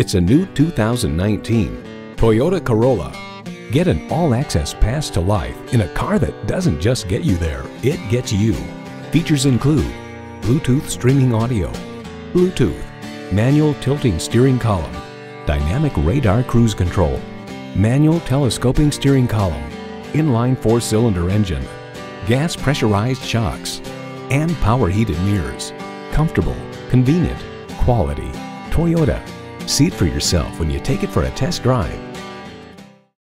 It's a new 2019 Toyota Corolla. Get an all-access pass to life in a car that doesn't just get you there, it gets you. Features include Bluetooth streaming audio, Bluetooth, manual tilting steering column, dynamic radar cruise control, manual telescoping steering column, inline four-cylinder engine, gas pressurized shocks, and power heated mirrors. Comfortable, convenient, quality. Toyota. See it for yourself when you take it for a test drive.